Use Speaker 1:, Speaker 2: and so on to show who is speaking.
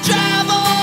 Speaker 1: Travel.